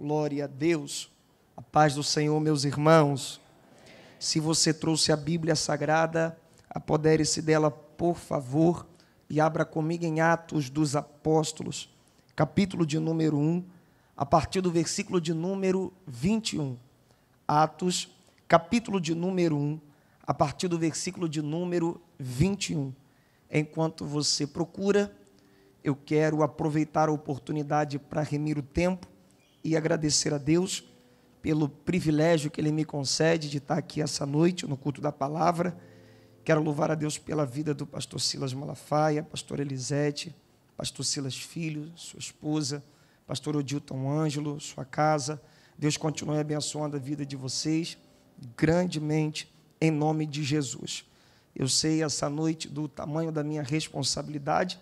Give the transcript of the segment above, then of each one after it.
Glória a Deus. A paz do Senhor, meus irmãos. Se você trouxe a Bíblia Sagrada, apodere-se dela, por favor, e abra comigo em Atos dos Apóstolos, capítulo de número 1, a partir do versículo de número 21. Atos, capítulo de número 1, a partir do versículo de número 21. Enquanto você procura, eu quero aproveitar a oportunidade para remir o tempo e agradecer a Deus pelo privilégio que Ele me concede de estar aqui essa noite no culto da palavra. Quero louvar a Deus pela vida do pastor Silas Malafaia, pastor Elisete, pastor Silas Filho, sua esposa, pastor Odilton Ângelo, sua casa. Deus continue abençoando a vida de vocês grandemente, em nome de Jesus. Eu sei essa noite do tamanho da minha responsabilidade.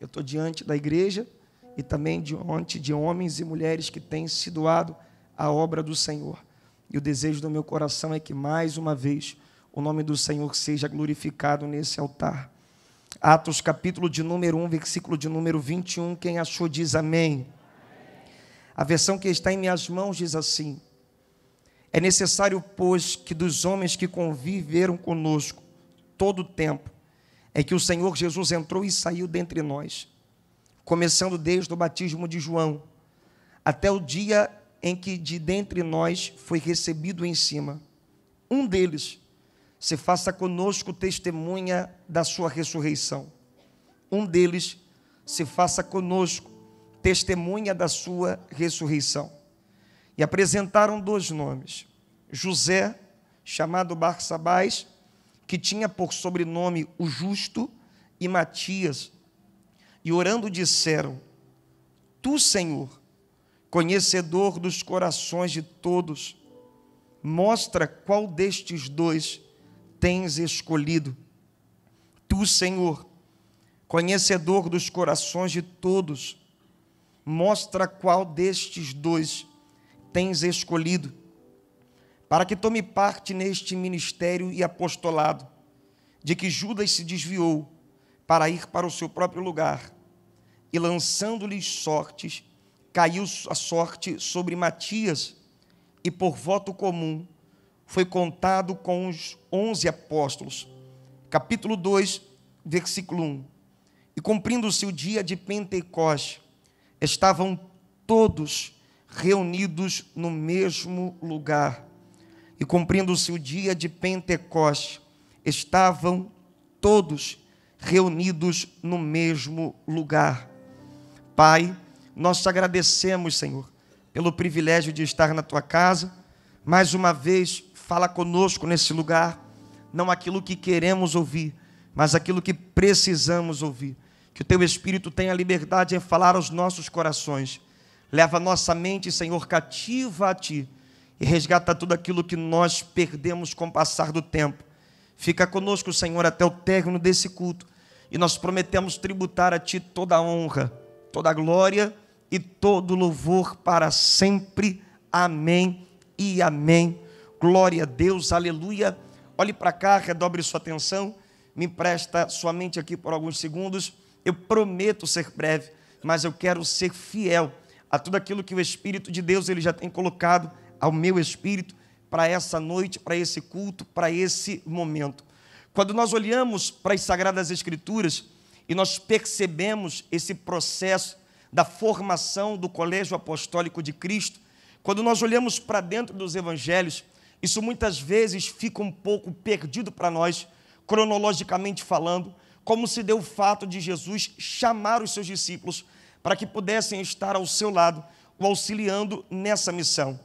Eu estou diante da igreja e também diante de homens e mulheres que têm se doado à obra do Senhor. E o desejo do meu coração é que, mais uma vez, o nome do Senhor seja glorificado nesse altar. Atos, capítulo de número 1, versículo de número 21. Quem achou diz amém. A versão que está em minhas mãos diz assim: É necessário, pois, que dos homens que conviveram conosco todo o tempo, é que o Senhor Jesus entrou e saiu dentre nós começando desde o batismo de João, até o dia em que de dentre nós foi recebido em cima. Um deles se faça conosco testemunha da sua ressurreição. Um deles se faça conosco testemunha da sua ressurreição. E apresentaram dois nomes: José, chamado Barsabás, que tinha por sobrenome o Justo, e Matias, e orando disseram: Tu, Senhor, conhecedor dos corações de todos, mostra qual destes dois tens escolhido. Tu, Senhor, conhecedor dos corações de todos, mostra qual destes dois tens escolhido, para que tome parte neste ministério e apostolado, de que Judas se desviou para ir para o seu próprio lugar. E lançando-lhes sortes, caiu a sorte sobre Matias, e por voto comum foi contado com os onze apóstolos. Capítulo 2, versículo 1. E cumprindo-se o dia de Pentecoste, estavam todos reunidos no mesmo lugar. E cumprindo-se o dia de Pentecoste, estavam todos reunidos no mesmo lugar. Pai, nós te agradecemos, Senhor, pelo privilégio de estar na tua casa. Mais uma vez, fala conosco nesse lugar, não aquilo que queremos ouvir, mas aquilo que precisamos ouvir. Que o teu Espírito tenha liberdade em falar aos nossos corações. Leva nossa mente, Senhor, cativa a ti e resgata tudo aquilo que nós perdemos com o passar do tempo. Fica conosco, Senhor, até o término desse culto e nós prometemos tributar a Ti toda a honra, toda a glória e todo louvor para sempre. Amém e amém. Glória a Deus, aleluia. Olhe para cá, redobre sua atenção, me empresta sua mente aqui por alguns segundos. Eu prometo ser breve, mas eu quero ser fiel a tudo aquilo que o Espírito de Deus ele já tem colocado ao meu espírito para essa noite, para esse culto, para esse momento. Quando nós olhamos para as Sagradas Escrituras e nós percebemos esse processo da formação do colégio apostólico de Cristo, quando nós olhamos para dentro dos evangelhos, isso muitas vezes fica um pouco perdido para nós, cronologicamente falando, como se deu o fato de Jesus chamar os seus discípulos para que pudessem estar ao seu lado, o auxiliando nessa missão.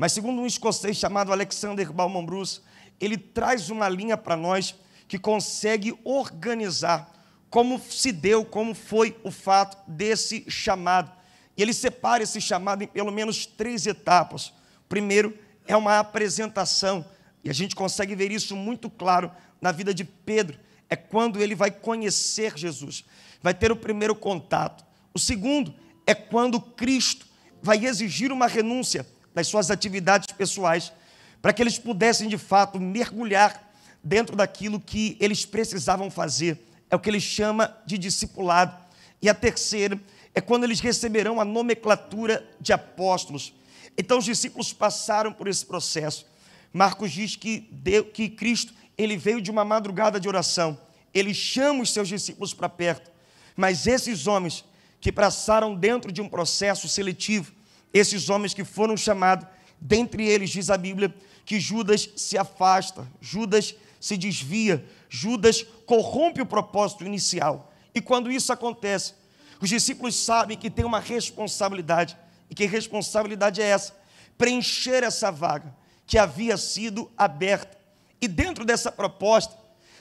Mas segundo um escocês chamado Alexander Bauman Bruce, ele traz uma linha para nós que consegue organizar como se deu, como foi o fato desse chamado. E ele separa esse chamado em pelo menos três etapas. Primeiro é uma apresentação, e a gente consegue ver isso muito claro na vida de Pedro. É quando ele vai conhecer Jesus, vai ter o primeiro contato. O segundo é quando Cristo vai exigir uma renúncia das suas atividades pessoais, para que eles pudessem de fato mergulhar dentro daquilo que eles precisavam fazer. É o que ele chama de discipulado. E a terceira é quando eles receberão a nomenclatura de apóstolos. Então os discípulos passaram por esse processo. Marcos diz que, deu, que Cristo ele veio de uma madrugada de oração. Ele chama os seus discípulos para perto. Mas esses homens que passaram dentro de um processo seletivo, esses homens que foram chamados, dentre eles, diz a Bíblia, que Judas se afasta, Judas se desvia, Judas corrompe o propósito inicial. E quando isso acontece, os discípulos sabem que tem uma responsabilidade. E que responsabilidade é essa? Preencher essa vaga que havia sido aberta. E dentro dessa proposta,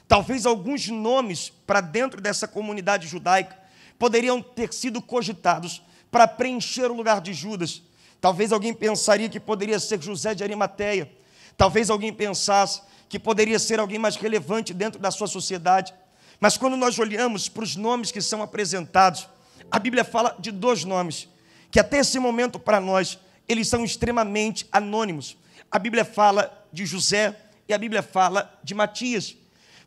talvez alguns nomes para dentro dessa comunidade judaica poderiam ter sido cogitados para preencher o lugar de Judas. Talvez alguém pensaria que poderia ser José de Arimateia. Talvez alguém pensasse que poderia ser alguém mais relevante dentro da sua sociedade. Mas quando nós olhamos para os nomes que são apresentados, a Bíblia fala de dois nomes, que até esse momento para nós, eles são extremamente anônimos. A Bíblia fala de José e a Bíblia fala de Matias.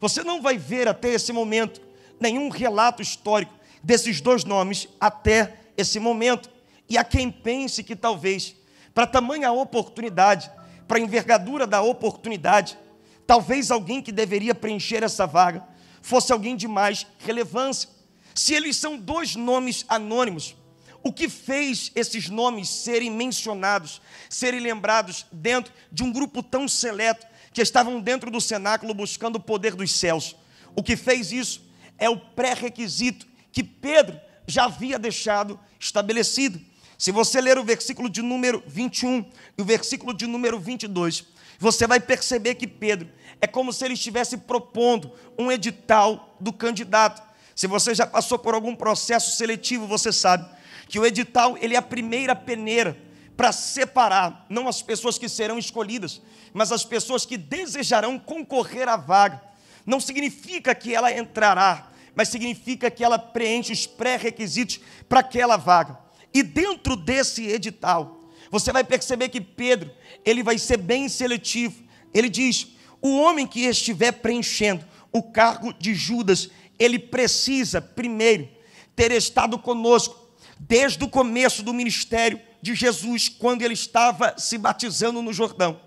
Você não vai ver até esse momento nenhum relato histórico desses dois nomes até esse momento. E há quem pense que talvez, para tamanha oportunidade, para a envergadura da oportunidade, talvez alguém que deveria preencher essa vaga fosse alguém de mais relevância. Se eles são dois nomes anônimos, o que fez esses nomes serem mencionados, serem lembrados dentro de um grupo tão seleto que estavam dentro do cenáculo buscando o poder dos céus? O que fez isso é o pré-requisito que Pedro já havia deixado estabelecido. Se você ler o versículo de número 21 e o versículo de número 22, você vai perceber que Pedro é como se ele estivesse propondo um edital do candidato. Se você já passou por algum processo seletivo, você sabe que o edital ele é a primeira peneira para separar não as pessoas que serão escolhidas, mas as pessoas que desejarão concorrer à vaga. Não significa que ela entrará, mas significa que ela preenche os pré-requisitos para aquela vaga. E dentro desse edital, você vai perceber que Pedro, ele vai ser bem seletivo. Ele diz: "O homem que estiver preenchendo o cargo de Judas, ele precisa primeiro ter estado conosco desde o começo do ministério de Jesus, quando ele estava se batizando no Jordão,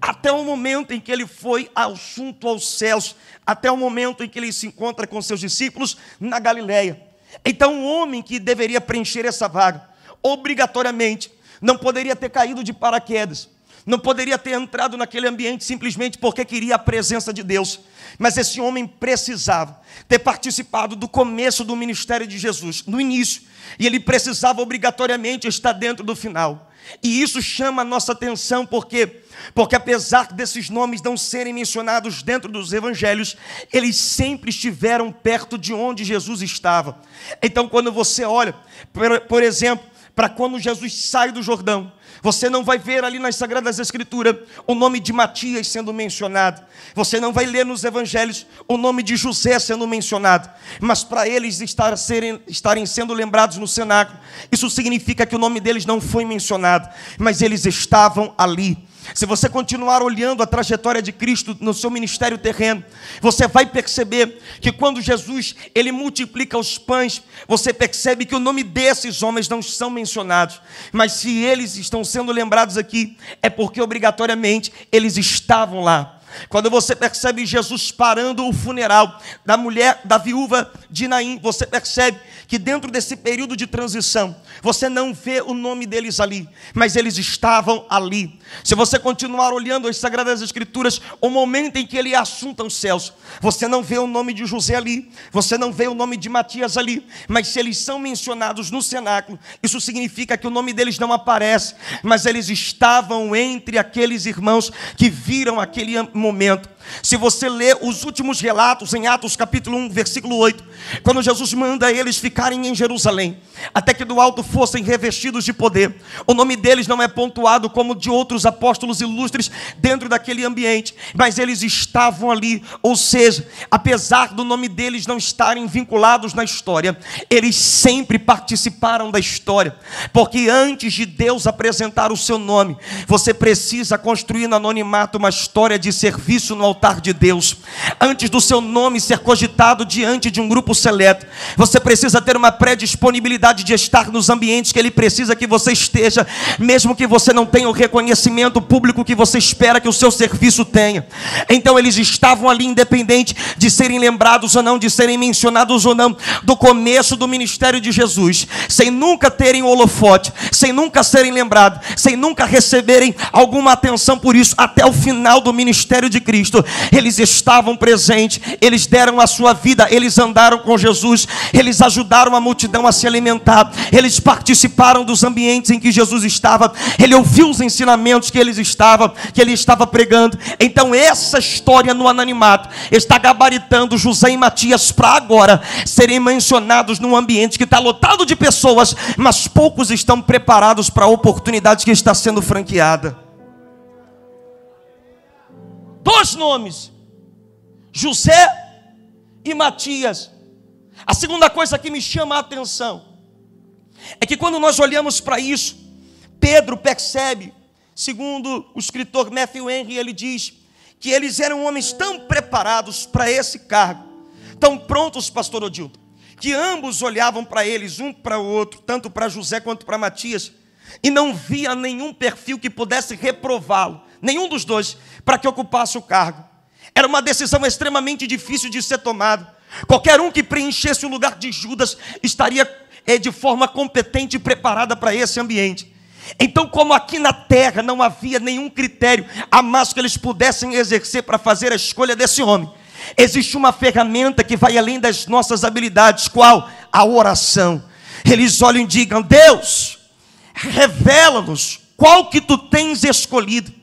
até o momento em que ele foi assunto aos céus, até o momento em que ele se encontra com seus discípulos na Galileia. Então, o homem que deveria preencher essa vaga, obrigatoriamente, não poderia ter caído de paraquedas, não poderia ter entrado naquele ambiente simplesmente porque queria a presença de Deus. Mas esse homem precisava ter participado do começo do ministério de Jesus, no início, e ele precisava obrigatoriamente estar dentro do final. E isso chama a nossa atenção porque porque apesar desses nomes não serem mencionados dentro dos evangelhos, eles sempre estiveram perto de onde Jesus estava. Então, quando você olha, por, por exemplo, para quando Jesus sai do Jordão, você não vai ver ali nas Sagradas Escrituras o nome de Matias sendo mencionado. Você não vai ler nos Evangelhos o nome de José sendo mencionado. Mas para eles estar, serem, estarem sendo lembrados no cenáculo, isso significa que o nome deles não foi mencionado, mas eles estavam ali. Se você continuar olhando a trajetória de Cristo no seu ministério terreno, você vai perceber que quando Jesus ele multiplica os pães, você percebe que o nome desses homens não são mencionados, mas se eles estão sendo lembrados aqui, é porque obrigatoriamente eles estavam lá. Quando você percebe Jesus parando o funeral da mulher, da viúva de Naim, você percebe que dentro desse período de transição, você não vê o nome deles ali, mas eles estavam ali. Se você continuar olhando as Sagradas Escrituras, o momento em que ele assunta os céus, você não vê o nome de José ali, você não vê o nome de Matias ali, mas se eles são mencionados no cenáculo, isso significa que o nome deles não aparece, mas eles estavam entre aqueles irmãos que viram aquele momento. Se você ler os últimos relatos em Atos capítulo 1, versículo 8, quando Jesus manda eles ficarem em Jerusalém, até que do alto fossem revestidos de poder, o nome deles não é pontuado como de outros apóstolos ilustres dentro daquele ambiente, mas eles estavam ali, ou seja, apesar do nome deles não estarem vinculados na história, eles sempre participaram da história, porque antes de Deus apresentar o seu nome, você precisa construir no anonimato uma história de serviço no altar de Deus, antes do seu nome ser cogitado diante de um grupo seleto, você precisa ter uma pré-disponibilidade de estar nos ambientes que Ele precisa que você esteja, mesmo que você não tenha o reconhecimento público que você espera que o seu serviço tenha. Então eles estavam ali, independente de serem lembrados ou não, de serem mencionados ou não, do começo do ministério de Jesus, sem nunca terem holofote, sem nunca serem lembrados, sem nunca receberem alguma atenção por isso, até o final do ministério de Cristo, eles estavam presentes, eles deram a sua vida, eles andaram com Jesus, eles ajudaram a multidão a se alimentar, eles participaram dos ambientes em que Jesus estava, ele ouviu os ensinamentos que eles estavam, que ele estava pregando. Então essa história no anonimato está gabaritando José e Matias para agora serem mencionados num ambiente que está lotado de pessoas, mas poucos estão preparados para a oportunidade que está sendo franqueada. Dois nomes: José e Matias. A segunda coisa que me chama a atenção é que quando nós olhamos para isso, Pedro percebe, segundo o escritor Matthew Henry, ele diz que eles eram homens tão preparados para esse cargo, tão prontos, pastor Odilton, que ambos olhavam para eles, um para o outro, tanto para José quanto para Matias, e não via nenhum perfil que pudesse reprová-lo, nenhum dos dois, para que ocupasse o cargo. Era uma decisão extremamente difícil de ser tomada. Qualquer um que preenchesse o lugar de Judas estaria é, de forma competente e preparada para esse ambiente. Então, como aqui na terra não havia nenhum critério a mais que eles pudessem exercer para fazer a escolha desse homem, existe uma ferramenta que vai além das nossas habilidades, qual? A oração. Eles olham e digam: Deus, revela-nos qual que tu tens escolhido.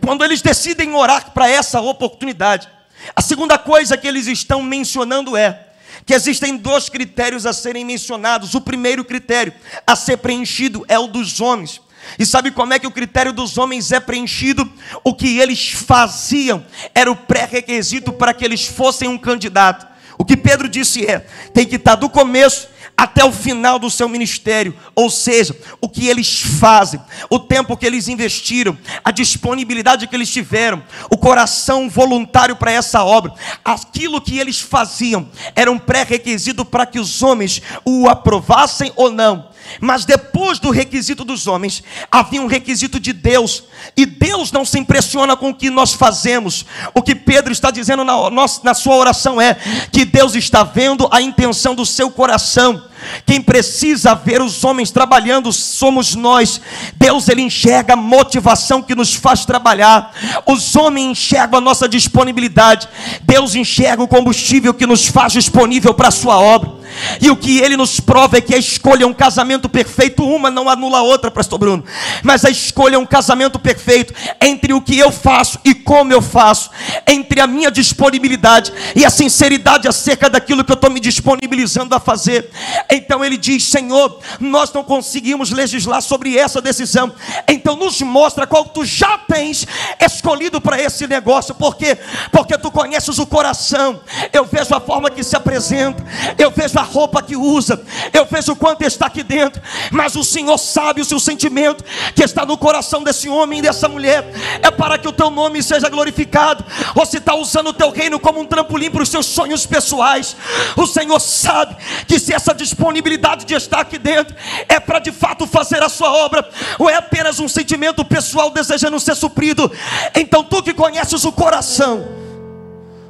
Quando eles decidem orar para essa oportunidade, a segunda coisa que eles estão mencionando é que existem dois critérios a serem mencionados. O primeiro critério a ser preenchido é o dos homens. E sabe como é que o critério dos homens é preenchido? O que eles faziam era o pré-requisito para que eles fossem um candidato. O que Pedro disse é: tem que estar do começo até o final do seu ministério, ou seja, o que eles fazem, o tempo que eles investiram, a disponibilidade que eles tiveram, o coração voluntário para essa obra, aquilo que eles faziam era um pré-requisito para que os homens o aprovassem ou não. Mas depois do requisito dos homens, havia um requisito de Deus. E Deus não se impressiona com o que nós fazemos. O que Pedro está dizendo na, na sua oração é que Deus está vendo a intenção do seu coração. Quem precisa ver os homens trabalhando somos nós. Deus ele enxerga a motivação que nos faz trabalhar. Os homens enxergam a nossa disponibilidade. Deus enxerga o combustível que nos faz disponível para a sua obra. E o que ele nos prova é que a escolha é um casamento perfeito, uma não anula a outra, pastor Bruno. Mas a escolha é um casamento perfeito entre o que eu faço e como eu faço, entre a minha disponibilidade e a sinceridade acerca daquilo que eu estou me disponibilizando a fazer. Então ele diz: Senhor, nós não conseguimos legislar sobre essa decisão. Então nos mostra qual tu já tens escolhido para esse negócio. Por quê? Porque tu conheces o coração. Eu vejo a forma que se apresenta, eu vejo a roupa que usa, eu vejo quanto está aqui dentro. Mas o Senhor sabe o seu sentimento que está no coração desse homem e dessa mulher. É para que o teu nome seja glorificado. Se está usando o teu reino como um trampolim para os seus sonhos pessoais. O Senhor sabe que se essa disponibilidade de estar aqui dentro é para de fato fazer a sua obra, ou é apenas um sentimento pessoal desejando ser suprido. Então tu que conheces o coração,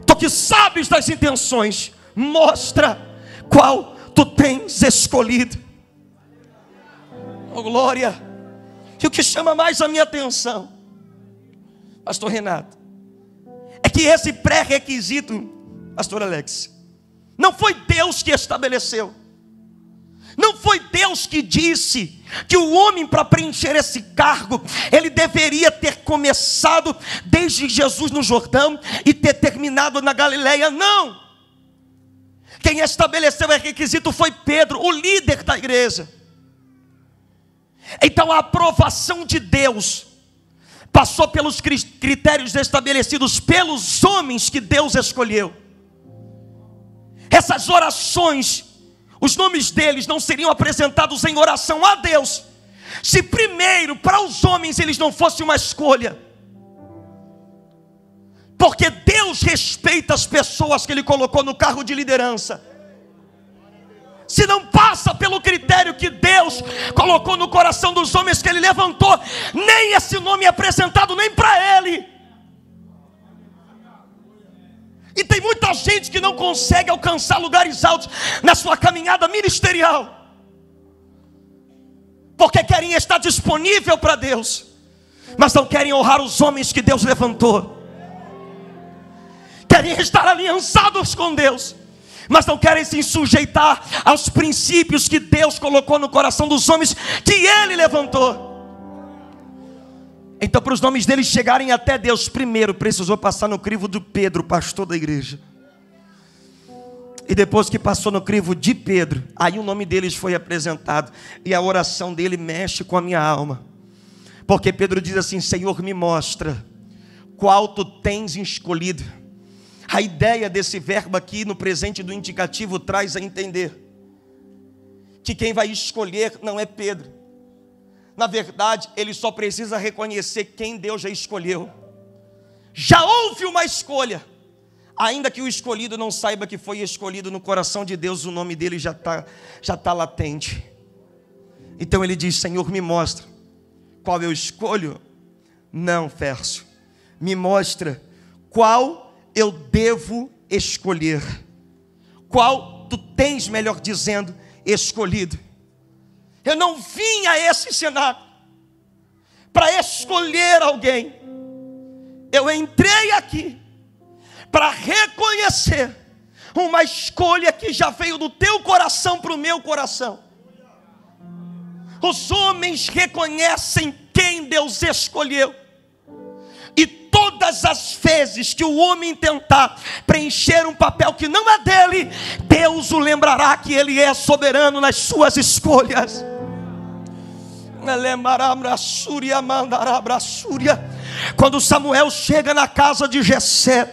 tu que sabes das intenções, mostra qual tu tens escolhido. Oh glória! E o que chama mais a minha atenção, Pastor Renato, é que esse pré-requisito, Pastor Alex, não foi Deus que estabeleceu. Não foi Deus que disse que o homem, para preencher esse cargo, ele deveria ter começado desde Jesus no Jordão e ter terminado na Galileia. Não! Quem estabeleceu esse requisito foi Pedro, o líder da igreja. Então a aprovação de Deus passou pelos critérios estabelecidos pelos homens que Deus escolheu. Essas orações os nomes deles não seriam apresentados em oração a Deus, se primeiro para os homens eles não fossem uma escolha. Porque Deus respeita as pessoas que Ele colocou no carro de liderança. Se não passa pelo critério que Deus colocou no coração dos homens que Ele levantou, nem esse nome é apresentado nem para Ele. E tem muita gente que não consegue alcançar lugares altos na sua caminhada ministerial porque querem estar disponível para Deus, mas não querem honrar os homens que Deus levantou. Querem estar aliançados com Deus, mas não querem se sujeitar aos princípios que Deus colocou no coração dos homens que Ele levantou. Então, para os nomes deles chegarem até Deus, primeiro precisou passar no crivo do Pedro, pastor da igreja. E depois que passou no crivo de Pedro, aí o nome deles foi apresentado. E a oração dele mexe com a minha alma. Porque Pedro diz assim: Senhor, me mostra qual tu tens escolhido. A ideia desse verbo aqui no presente do indicativo traz a entender que quem vai escolher não é Pedro. Na verdade, ele só precisa reconhecer quem Deus já escolheu. Já houve uma escolha ainda que o escolhido não saiba que foi escolhido no coração de Deus, o nome dele já está já tá latente. Então ele diz: Senhor, me mostra qual eu escolho. Não, Fércio, me mostra qual eu devo escolher. Qual tu tens, melhor dizendo, escolhido. Eu não vim a esse cenário para escolher alguém. Eu entrei aqui para reconhecer uma escolha que já veio do teu coração para o meu coração. Os homens reconhecem quem Deus escolheu. E todas as vezes que o homem tentar preencher um papel que não é dele, Deus o lembrará que ele é soberano nas suas escolhas. Quando Samuel chega na casa de Jessé,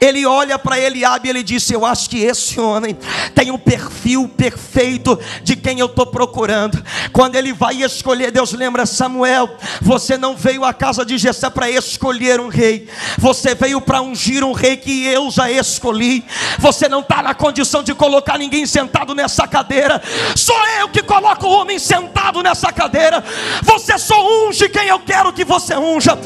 ele olha para Eliabe e ele disse: Eu acho que esse homem tem um perfil perfeito de quem eu estou procurando. Quando ele vai escolher, Deus lembra Samuel: Você não veio à casa de Jessé para escolher um rei, você veio para ungir um rei que eu já escolhi. Você não está na condição de colocar ninguém sentado nessa cadeira, sou eu que coloco o homem sentado nessa cadeira. Você só unge quem eu quero que você unja.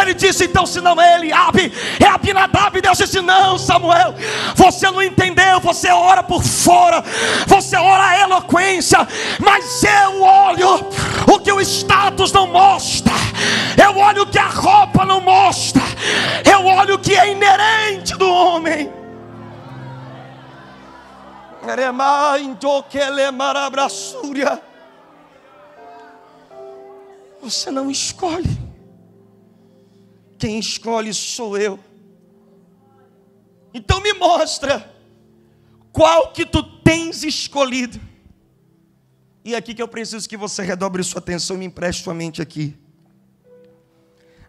Ele disse: então, se não é Eliabe, é Abinadab. Deus disse: não, Samuel, você não entendeu. Você ora por fora, você ora a eloquência, mas eu olho o que o status não mostra, eu olho o que a roupa não mostra, eu olho o que é inerente do homem. Você não escolhe. Quem escolhe sou eu. Então me mostra qual que tu tens escolhido. E é aqui que eu preciso que você redobre sua atenção e me empreste sua mente aqui.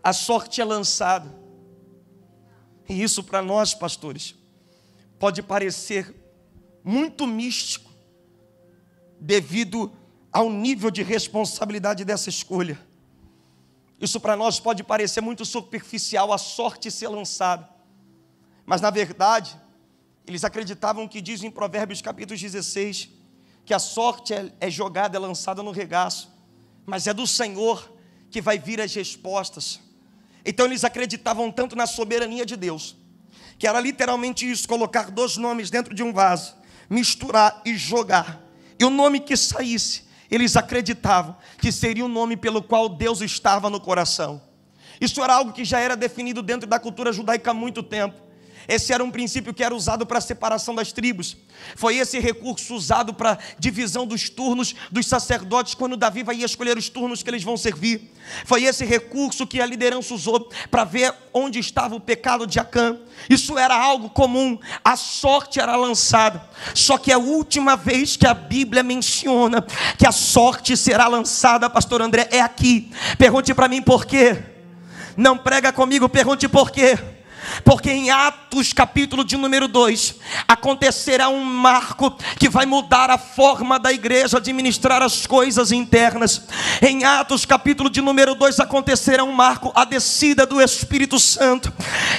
A sorte é lançada. E isso para nós, pastores, pode parecer muito místico, devido ao nível de responsabilidade dessa escolha. Isso para nós pode parecer muito superficial, a sorte ser lançada. Mas na verdade, eles acreditavam que diz em Provérbios capítulo 16 que a sorte é, é jogada, é lançada no regaço, mas é do Senhor que vai vir as respostas. Então eles acreditavam tanto na soberania de Deus, que era literalmente isso: colocar dois nomes dentro de um vaso, misturar e jogar, e o nome que saísse eles acreditavam que seria o nome pelo qual Deus estava no coração. Isso era algo que já era definido dentro da cultura judaica há muito tempo. Esse era um princípio que era usado para a separação das tribos. Foi esse recurso usado para divisão dos turnos dos sacerdotes quando Davi vai escolher os turnos que eles vão servir. Foi esse recurso que a liderança usou para ver onde estava o pecado de Acã. Isso era algo comum. A sorte era lançada. Só que a última vez que a Bíblia menciona que a sorte será lançada, pastor André, é aqui. Pergunte para mim por quê. Não prega comigo, pergunte por quê Porque em Atos, capítulo de número 2, acontecerá um marco que vai mudar a forma da igreja administrar as coisas internas. Em Atos, capítulo de número 2, acontecerá um marco, a descida do Espírito Santo.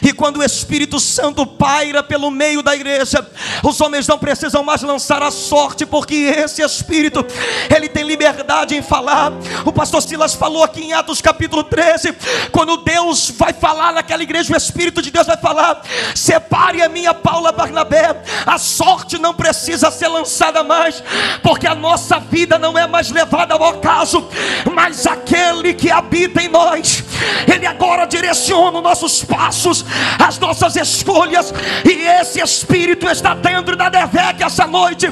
E quando o Espírito Santo paira pelo meio da igreja, os homens não precisam mais lançar a sorte, porque esse Espírito, ele tem liberdade em falar. O pastor Silas falou aqui em Atos, capítulo 13, quando Deus vai falar naquela igreja, o Espírito de Deus vai falar: separe a minha Paula Barnabé. A sorte não precisa ser lançada mais, porque a nossa vida não é mais levada ao acaso, mas aquele que habita em nós, Ele agora direciona os nossos passos, as nossas escolhas, e esse Espírito está dentro da Devec essa noite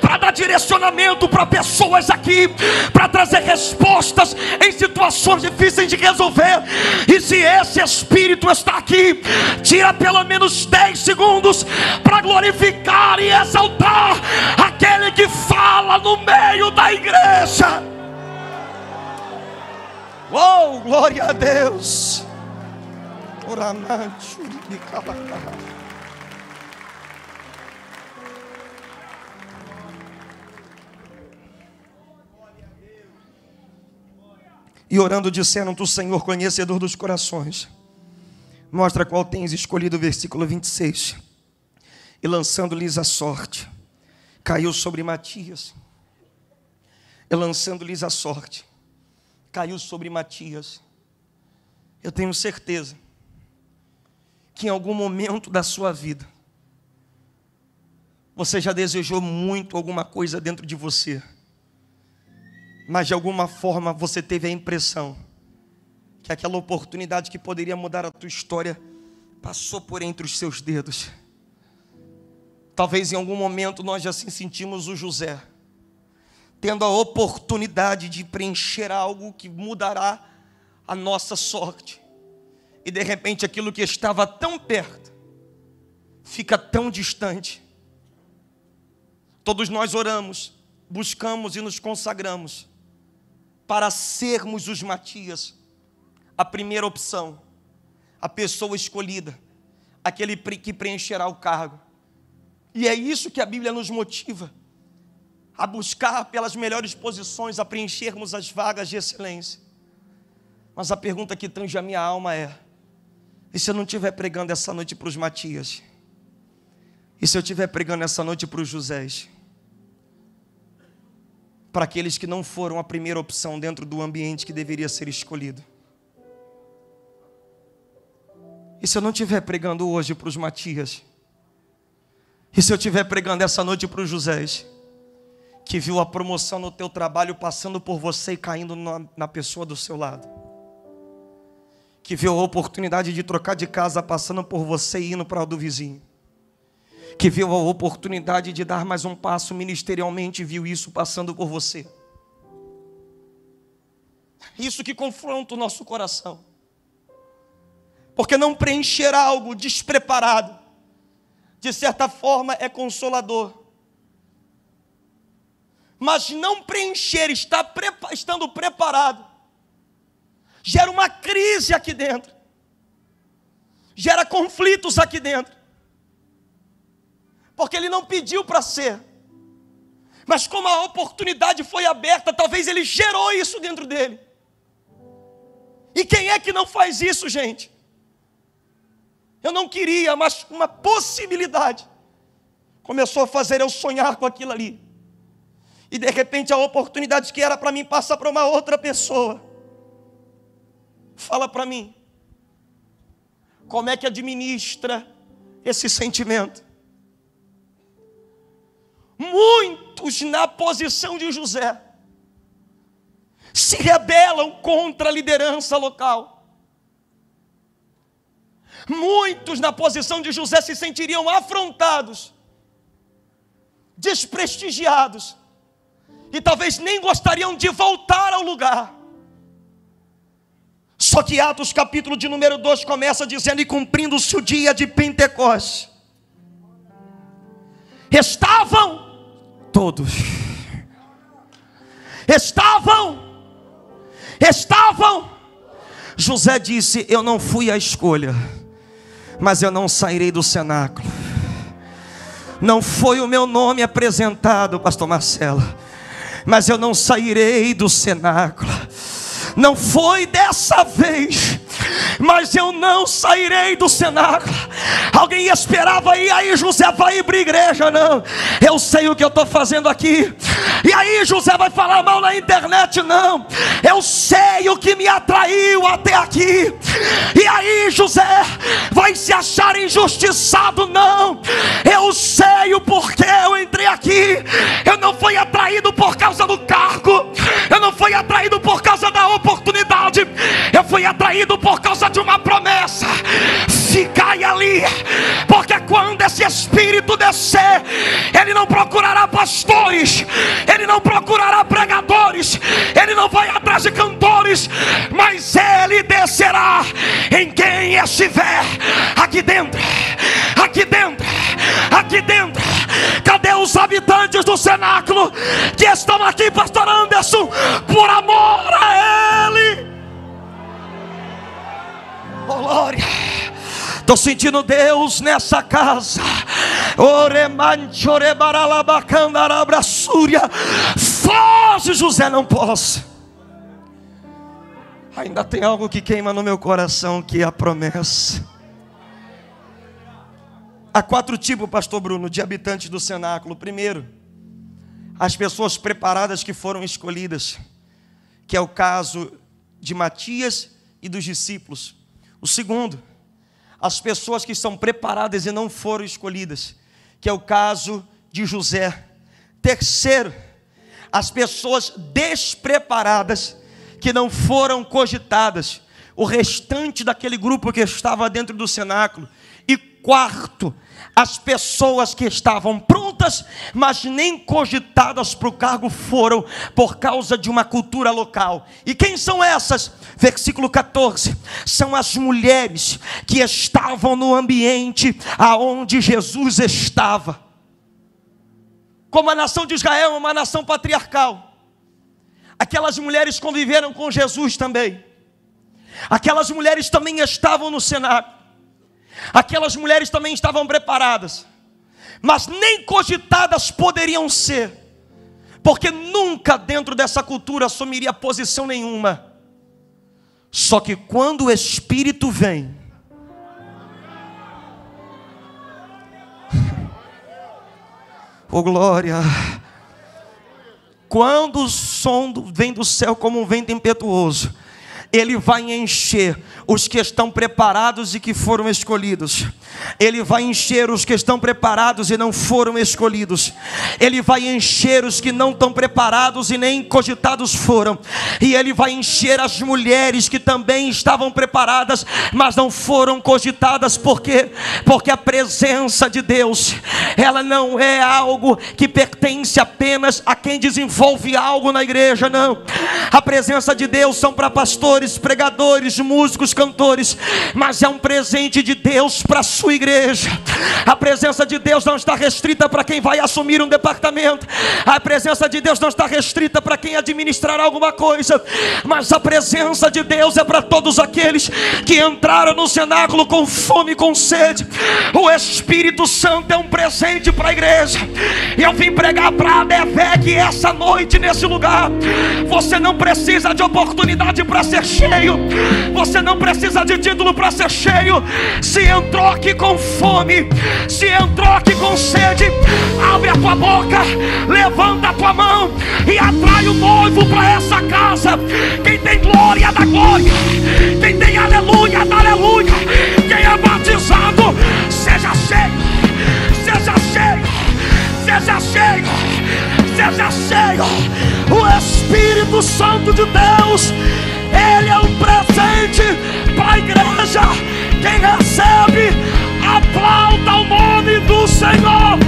para dar direcionamento para pessoas aqui, para trazer respostas em situações difíceis de resolver. E se esse Espírito está aqui, tira pelo menos 10 segundos para glorificar e exaltar aquele que fala no meio da igreja. Oh, glória a Deus. E orando disseram: Tu, Senhor, conhecedor dos corações, mostra qual tens escolhido o versículo 26. E lançando-lhes a sorte, caiu sobre Matias. E lançando-lhes a sorte, caiu sobre Matias. Eu tenho certeza que em algum momento da sua vida, você já desejou muito alguma coisa dentro de você mas de alguma forma você teve a impressão que aquela oportunidade que poderia mudar a tua história passou por entre os seus dedos. Talvez em algum momento nós já assim sentimos o José, tendo a oportunidade de preencher algo que mudará a nossa sorte. E de repente aquilo que estava tão perto fica tão distante. Todos nós oramos, buscamos e nos consagramos para sermos os Matias. A primeira opção, a pessoa escolhida, aquele que preencherá o cargo. E é isso que a Bíblia nos motiva a buscar pelas melhores posições, a preenchermos as vagas de excelência. Mas a pergunta que tange a minha alma é: e se eu não estiver pregando essa noite para os Matias? E se eu estiver pregando essa noite para os Josés? para aqueles que não foram a primeira opção dentro do ambiente que deveria ser escolhido. E se eu não estiver pregando hoje para os Matias? E se eu estiver pregando essa noite para os Josés? Que viu a promoção no teu trabalho passando por você e caindo na, na pessoa do seu lado? Que viu a oportunidade de trocar de casa passando por você e indo para o do vizinho? que viu a oportunidade de dar mais um passo ministerialmente, viu isso passando por você. Isso que confronta o nosso coração. Porque não preencher algo despreparado, de certa forma é consolador. Mas não preencher, estar estando preparado, gera uma crise aqui dentro, gera conflitos aqui dentro porque ele não pediu para ser. Mas como a oportunidade foi aberta, talvez ele gerou isso dentro dele. E quem é que não faz isso, gente? Eu não queria, mas uma possibilidade começou a fazer eu sonhar com aquilo ali. E de repente a oportunidade que era para mim passa para uma outra pessoa. Fala para mim. Como é que administra esse sentimento? muitos na posição de José se rebelam contra a liderança local. Muitos na posição de José se sentiriam afrontados, desprestigiados, e talvez nem gostariam de voltar ao lugar. Só que Atos capítulo de número 2 começa dizendo: E cumprindo-se o dia de Pentecostes, estavam todos. Estavam, estavam. José disse: Eu não fui a escolha, mas eu não sairei do cenáculo. Não foi o meu nome apresentado, pastor Marcelo, mas eu não sairei do cenáculo. Não foi dessa vez mas eu não sairei do cenáculo. Alguém esperava, e aí José vai ir para a igreja? Não, eu sei o que eu estou fazendo aqui. E aí José vai falar mal na internet? Não, eu sei o que me atraiu até aqui. E aí José vai se achar injustiçado? Não, eu sei o porquê eu entrei aqui. Eu não fui atraído por causa do cargo, eu não fui atraído por causa da oportunidade, eu fui atraído por causa de uma promessa. Ficai ali, porque quando esse Espírito descer, ele não procurará pastores, ele não procurará pregadores, ele não vai atrás de cantores, mas ele descerá em quem estiver aqui dentro, aqui dentro, aqui dentro. Cadê os habitantes do cenáculo que estão aqui, Pastor Anderson, Estou sentindo Deus nessa casa. Foge, José, não posso. Ainda tem algo que queima no meu coração, que é a promessa. Há quatro tipos, pastor Bruno, de habitantes do cenáculo. Primeiro, as pessoas preparadas que foram escolhidas, que é o caso de Matias e dos discípulos. O segundo, as pessoas que estão preparadas e não foram escolhidas, que é o caso de José. Terceiro, as pessoas despreparadas que não foram cogitadas, o restante daquele grupo que estava dentro do cenáculo. Quarto, as pessoas que estavam prontas, mas nem cogitadas para o cargo foram por causa de uma cultura local. E quem são essas? Versículo 14: são as mulheres que estavam no ambiente aonde Jesus estava. Como a nação de Israel é uma nação patriarcal, aquelas mulheres conviveram com Jesus também. Aquelas mulheres também estavam no Senado. Aquelas mulheres também estavam preparadas, mas nem cogitadas poderiam ser, porque nunca dentro dessa cultura assumiria posição nenhuma. Só que quando o Espírito vem, oh glória, quando o som vem do céu como um vento impetuoso, ele vai encher os que estão preparados e que foram escolhidos. Ele vai encher os que estão preparados e não foram escolhidos. Ele vai encher os que não estão preparados e nem cogitados foram. E ele vai encher as mulheres que também estavam preparadas, mas não foram cogitadas. Por quê? Porque a presença de Deus, ela não é algo que pertence apenas a quem desenvolve algo na igreja, não. A presença de Deus são para pastores, pregadores, músicos, cantores, mas é um presente de Deus para a sua igreja. A presença de Deus não está restrita para quem vai assumir um departamento, a presença de Deus não está restrita para quem administrar alguma coisa, mas a presença de Deus é para todos aqueles que entraram no cenáculo com fome, com sede. O Espírito Santo é um presente para a igreja. E eu vim pregar para a que essa noite nesse lugar. Você não precisa de oportunidade para ser cheio. Você não precisa de título para ser cheio. Se entrou aqui com fome, se entrou aqui com sede, abre a tua boca, levanta a tua mão e atrai o noivo para essa casa. Quem tem glória da glória, quem tem aleluia da aleluia, quem é batizado, seja cheio, seja cheio, seja cheio, seja cheio. O Espírito Santo de Deus presente para a igreja. Quem recebe, aplauda o nome do Senhor.